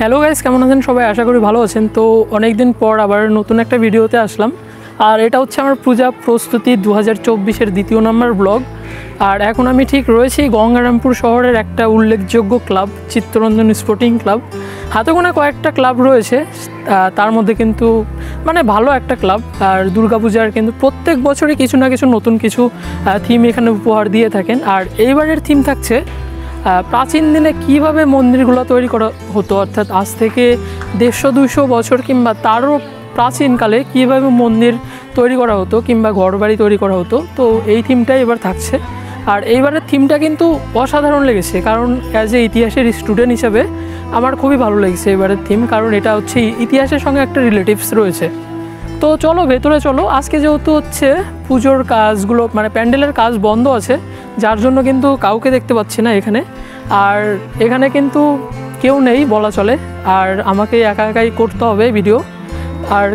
Hello guys কেমন আছেন? সবাই আশা করি ভালো আছেন। তো অনেক দিন পর আবার নতুন একটা ভিডিওতে আসলাম। আর এটা হচ্ছে আমার পূজা প্রস্তুতি দু হাজার দ্বিতীয় নম্বর ব্লগ আর এখন আমি ঠিক রয়েছি গঙ্গারামপুর শহরের একটা উল্লেখযোগ্য ক্লাব চিত্তরঞ্জন স্পোর্টিং ক্লাব হাতে গোনা কয়েকটা ক্লাব রয়েছে তার মধ্যে কিন্তু মানে ভালো একটা ক্লাব আর দুর্গাপূজার কিন্তু প্রত্যেক বছরই কিছু না কিছু নতুন কিছু থিম এখানে উপহার দিয়ে থাকেন। আর এইবারের থিম থাকছে প্রাচীন দিনে কীভাবে মন্দিরগুলো তৈরি করা হতো? অর্থাৎ আজ থেকে দেড়শো দুশো বছর কিংবা তারও প্রাচীনকালে কীভাবে মন্দির তৈরি করা হতো কিংবা ঘরবাড়ি তৈরি করা হতো? তো এই থিমটাই এবার থাকছে। আর এইবারের থিমটা কিন্তু অসাধারণ লেগেছে, কারণ অ্যাজ এ ইতিহাসের স্টুডেন্ট হিসেবে আমার খুবই ভালো লেগেছে এবারের থিম কারণ এটা হচ্ছে ইতিহাসের সঙ্গে একটা রিলেটিভস রয়েছে। তো চলো, ভেতরে চলো। আজকে যেহেতু হচ্ছে পুজোর কাজগুলো মানে প্যান্ডেলের কাজ বন্ধ আছে, যার জন্য কিন্তু কাউকে দেখতে পাচ্ছি না এখানে। আর এখানে কিন্তু কেউ নেই বলা চলে, আর আমাকে একা একাই করতে হবে ভিডিও আর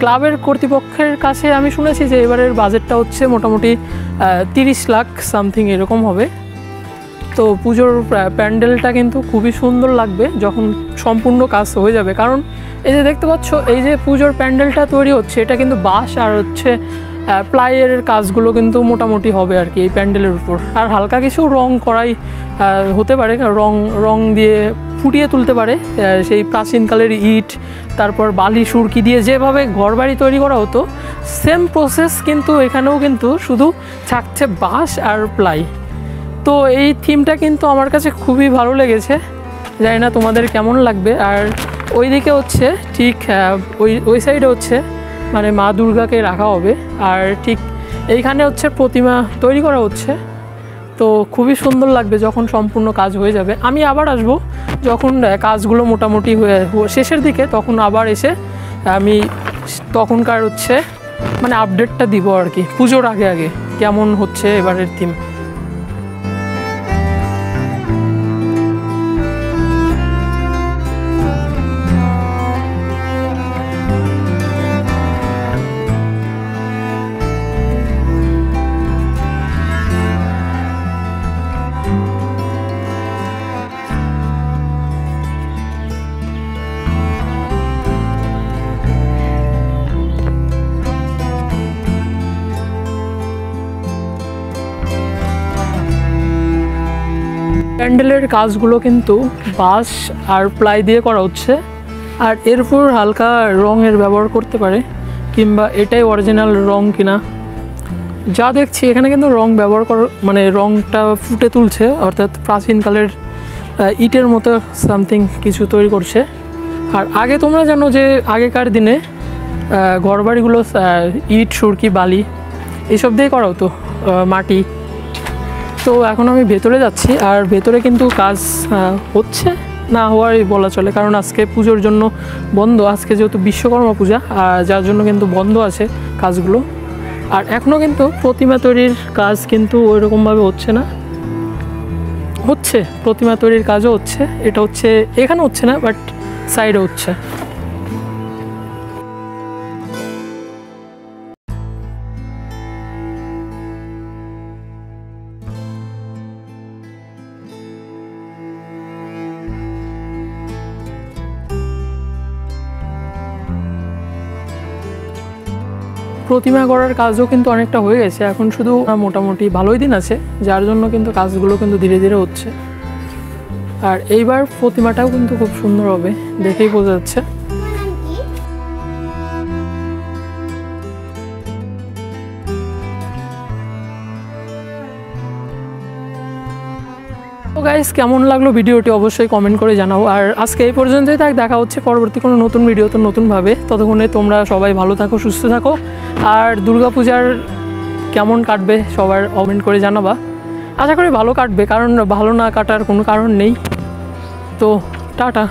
ক্লাবের কর্তৃপক্ষের কাছে আমি শুনেছি যে এবারের বাজেটটা হচ্ছে মোটামুটি তিরিশ লাখ সামথিং এরকম হবে। তো পুজোর প্যান্ডেলটা কিন্তু খুবই সুন্দর লাগবে, যখন সম্পূর্ণ কাজ হয়ে যাবে। কারণ এই যে দেখতে পাচ্ছ, এই যে পুজোর প্যান্ডেলটা তৈরি হচ্ছে, এটা কিন্তু বাঁশ আর হচ্ছে প্লাইয়ের কাজগুলো কিন্তু মোটামুটি হবে আর কি এই প্যান্ডেলের উপর। আর হালকা কিছু রং করাই হতে পারে রং রং দিয়ে ফুটিয়ে তুলতে পারে সেই প্রাচীনকালের ইট, তারপর বালি, সুরকি দিয়ে যেভাবে ঘরবাড়ি তৈরি করা হতো, সেম প্রসেস কিন্তু এখানেও কিন্তু শুধু থাকছে বাঁশ আর প্লাই। তো এই থিমটা কিন্তু আমার কাছে খুবই ভালো লেগেছে। জানি না তোমাদের কেমন লাগবে, আর ওইদিকে হচ্ছে ঠিক ওই ওই সাইডে হচ্ছে মানে মা দুর্গাকে রাখা হবে। আর ঠিক এইখানে হচ্ছে প্রতিমা তৈরি করা হচ্ছে। তো খুবই সুন্দর লাগবে যখন সম্পূর্ণ কাজ হয়ে যাবে। আমি আবার আসব যখন কাজগুলো মোটামুটি হয়ে শেষের দিকে তখন আবার এসে আমি তখনকার হচ্ছে মানে আপডেটটা দিব আর কি। পুজোর আগে আগে কেমন হচ্ছে এবারের থিম প্যান্ডেলের কাজগুলো কিন্তু বাঁশ আর প্লাই দিয়ে করা হচ্ছে। আর এর উপর হালকা রঙের ব্যবহার করতে পারে, কিংবা এটাই অরিজিনাল রং কিনা। যা দেখছি, এখানে কিন্তু রং ব্যবহার কর মানে রংটা ফুটে তুলছে, অর্থাৎ প্রাচীনকালের ইটের মতো সামথিং কিছু তৈরি করছে। আর আগে তোমরা জানো যে আগেকার দিনে ঘরবাড়িগুলো ইট, সুরকি, বালি এইসব দিয়ে করা হতো মাটি। তো এখন আমি ভেতরে যাচ্ছি, আর ভেতরে কিন্তু কাজ হচ্ছে না হওয়ারই বলা চলে, কারণ আজকে পুজোর জন্য বন্ধ, আজকে যেহেতু বিশ্বকর্মা পূজা, আর যার জন্য কিন্তু বন্ধ আছে কাজগুলো। আর এখনও কিন্তু প্রতিমা তৈরির কাজ কিন্তু ওইরকমভাবে হচ্ছে না। হচ্ছে, প্রতিমা তৈরির কাজও হচ্ছে, এটা হচ্ছে, এখানে হচ্ছে না বাট সাইডে হচ্ছে। প্রতিমা করার কাজও কিন্তু অনেকটা হয়ে গেছে। এখন শুধু মোটামুটি ভালোই দিন আছে, যার জন্য কিন্তু কাজগুলো কিন্তু ধীরে ধীরে হচ্ছে। আর এইবার প্রতিমাটাও কিন্তু খুব সুন্দর হবে, দেখেই বোঝা যাচ্ছে। তো গাইস কেমন লাগল ভিডিওটি অবশ্যই কমেন্ট করে জানাও। আর আজকে এই পর্যন্তই থাক, দেখা হচ্ছে পরবর্তী কোনো নতুন ভিডিও তো নতুনভাবে। ততক্ষণে তোমরা সবাই ভালো থাকো, সুস্থ থাকো। আর দুর্গাপূজার কেমন কাটবে সবার কমেন্ট করে জানাবা। আশা করি ভালো কাটবে, কারণ ভালো না কাটার কোনো কারণ নেই। তো, টাটা।